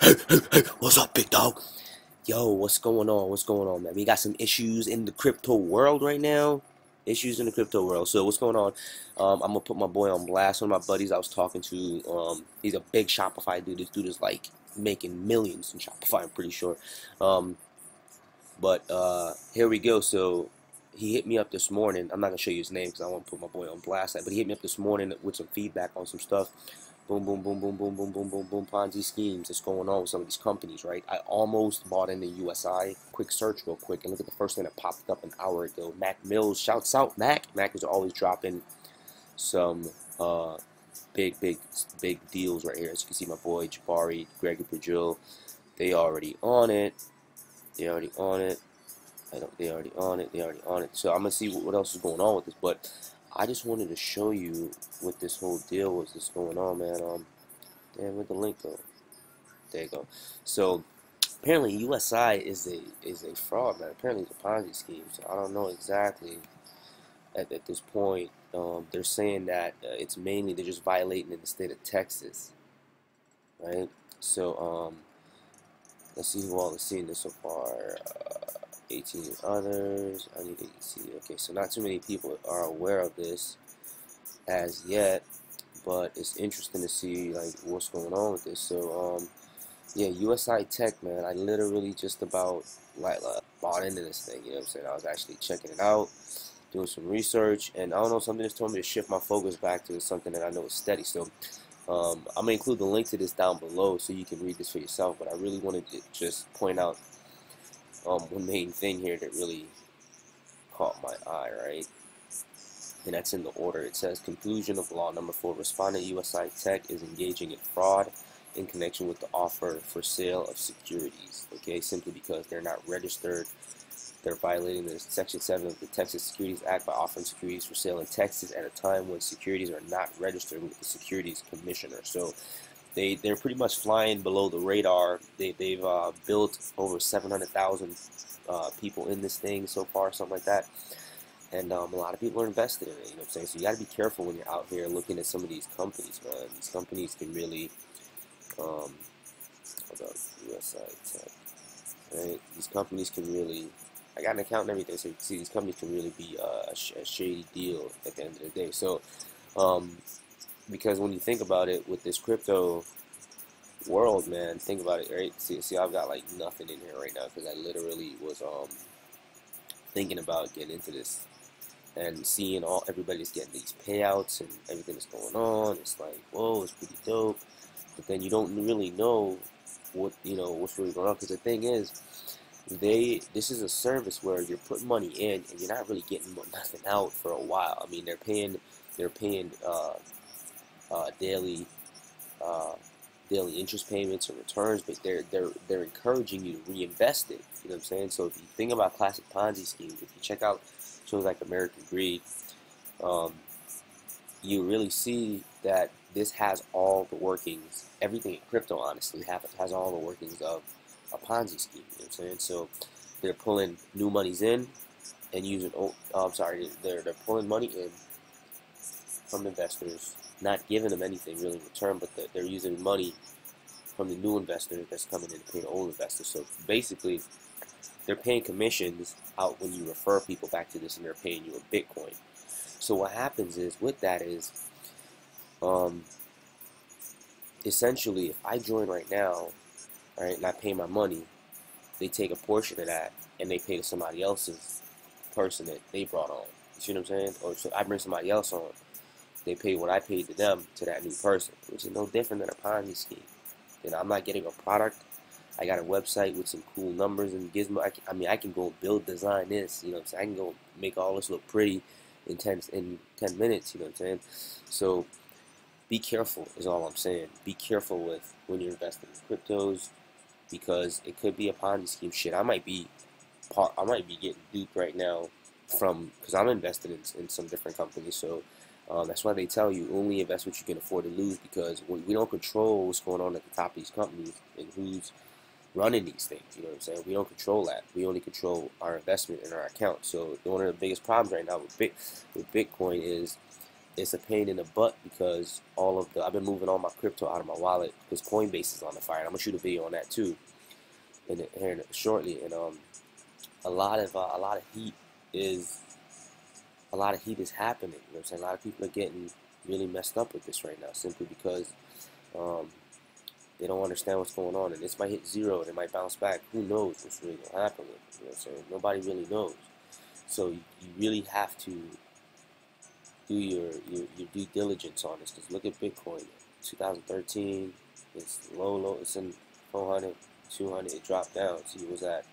What's up, big dog? Yo, what's going on? What's going on, man? We got some issues in the crypto world right now. Issues in the crypto world. So what's going on? Um, I'm gonna put my boy on blast. One of my buddies I was talking to, um, he's a big Shopify dude. This dude is like making millions in Shopify. I'm pretty sure. Um, but uh, here we go. So he hit me up this morning. I'm not gonna show you his name because I want to put my boy on blast. But he hit me up this morning with some feedback on some stuff boom, boom, boom, boom, boom, boom, boom, boom, boom, Ponzi schemes that's going on with some of these companies, right? I almost bought into USI. Quick search real quick and look at the first thing that popped up an hour ago. Mac Mills, shouts out Mac. Mac is always dropping some uh, big, big, big deals right here. As you can see, my boy Jabari, Gregory Brazil, they already on it. They already on it. I don't, they already on it. They already on it. So I'm gonna see what, what else is going on with this, but I just wanted to show you what this whole deal was that's going on, man. Um, damn, where'd the link go? There you go. So apparently USI is a is a fraud, man. Apparently it's a Ponzi scheme. So I don't know exactly at, at this point. Um, they're saying that uh, it's mainly they're just violating in the state of Texas, right? So um, let's see who all is seeing this so far. Uh, 18 others. I need to see. Okay, so not too many people are aware of this as yet, but it's interesting to see like what's going on with this. So, um, yeah, USI Tech, man. I literally just about like uh, bought into this thing. You know what I'm saying? I was actually checking it out, doing some research, and I don't know. Something just told me to shift my focus back to something that I know is steady. So. Um, I'm gonna include the link to this down below so you can read this for yourself. But I really wanted to just point out um, one main thing here that really caught my eye, right? And that's in the order. It says conclusion of law number four. Respondent USI Tech is engaging in fraud in connection with the offer for sale of securities. Okay, simply because they're not registered. They're violating the Section 7 of the Texas Securities Act by offering securities for sale in Texas at a time when securities are not registered with the Securities Commissioner. So they they're pretty much flying below the radar. They they've uh, built over 700,000 uh, people in this thing so far, something like that. And um, a lot of people are invested in it. You know what I'm saying? So you got to be careful when you're out here looking at some of these companies, man. These companies can really, um, hold USI Tech, right? These companies can really. I got an account and everything, so you can see these companies can really be uh, a, sh a shady deal at the end of the day. So, um, because when you think about it with this crypto world, man, think about it, right? See, see, I've got like nothing in here right now because I literally was um thinking about getting into this and seeing all everybody's getting these payouts and everything that's going on. It's like, whoa, it's pretty dope. But then you don't really know what you know what's really going on because the thing is, they this is a service where you're putting money in and you're not really getting nothing out for a while. I mean, they're paying they're paying uh, uh, daily uh, daily interest payments or returns, but they're they're they're encouraging you to reinvest it. You know what I'm saying? So if you think about classic Ponzi schemes, if you check out shows like American Greed, um, you really see that this has all the workings. Everything in crypto, honestly, has all the workings of a Ponzi scheme. You know what I'm saying? So they're pulling new monies in and using. Oh, I'm sorry, they're they're pulling money in from investors not giving them anything really in return, but they're using money from the new investor that's coming in to pay the old investor. So basically, they're paying commissions out when you refer people back to this, and they're paying you a Bitcoin. So what happens is with that is, um, essentially, if I join right now, right, and I pay my money, they take a portion of that and they pay to somebody else's person that they brought on. You see what I'm saying? Or so I bring somebody else on they pay what I paid to them to that new person, which is no different than a Ponzi scheme. You know, I'm not getting a product. I got a website with some cool numbers and gizmo. I, can, I mean, I can go build, design this. You know, i I can go make all this look pretty in ten in ten minutes. You know what I'm saying? So, be careful is all I'm saying. Be careful with when you're investing in cryptos because it could be a Ponzi scheme. Shit, I might be part. I might be getting duped right now from because I'm invested in, in some different companies. So um, that's why they tell you only invest what you can afford to lose because we don't control what's going on at the top of these companies and who's running these things. You know what I'm saying? We don't control that. We only control our investment in our account. So one of the biggest problems right now with, Bit, with Bitcoin is it's a pain in the butt because all of the I've been moving all my crypto out of my wallet because Coinbase is on the fire. And I'm gonna shoot a video on that too, in here shortly. And um, a lot of uh, a lot of heat is a lot of heat is happening. You know I'm saying? A lot of people are getting really messed up with this right now simply because um, they don't understand what's going on. And this might hit zero and it might bounce back. Who knows what's really going to happen with it? You know what I'm saying? Nobody really knows. So you, you really have to do your, your, your due diligence on this. Because look at Bitcoin. 2013, it's low, low. It's in 400, 200. It dropped down. See, it was at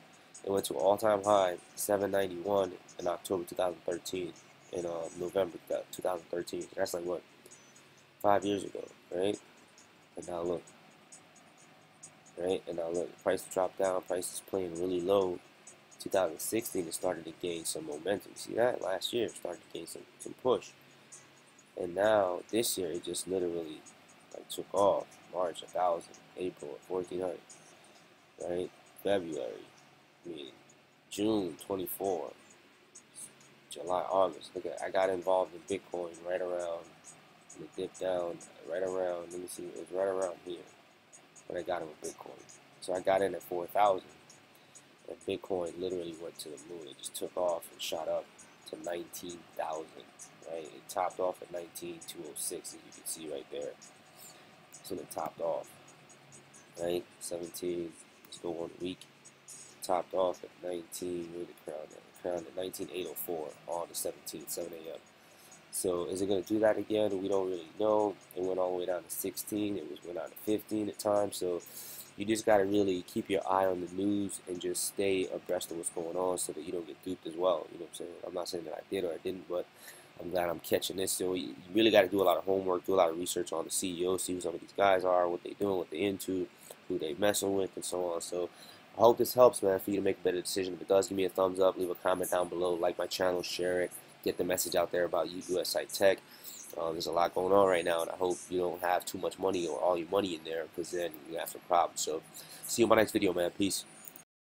it went to all-time high, 791 in October 2013, in uh, November 2013. That's like what, five years ago, right? And now look, right? And now look, price dropped down. Price is playing really low. 2016, it started to gain some momentum. See that? Last year, it started to gain some, some push. And now, this year, it just literally like took off. March, 1,000. April, 1,400. Right? February, I mean, June 24, July, August. Look at, I got involved in Bitcoin right around, and it dipped down right around, let me see, it was right around here when I got in with Bitcoin. So I got in at 4,000, and Bitcoin literally went to the moon. It just took off and shot up to 19,000, right? It topped off at 19,206, as you can see right there. So it topped off, right? 17, let's go one week topped off at 19, where the crown at? Crown at 19804 on the 17th, 7 a.m. So is it going to do that again? We don't really know. It went all the way down to 16. It was went down to 15 at times. So you just got to really keep your eye on the news and just stay abreast of what's going on so that you don't get duped as well. You know what I'm saying? I'm not saying that I did or I didn't, but I'm glad I'm catching this. So you really got to do a lot of homework, do a lot of research on the CEO, see who some of these guys are, what they're doing, what they're into, who they messing with, and so on. So I hope this helps, man, for you to make a better decision. If it does, give me a thumbs up, leave a comment down below, like my channel, share it, get the message out there about USI Tech. Um, there's a lot going on right now, and I hope you don't have too much money or all your money in there, because then you have some problems. So, see you in my next video, man. Peace.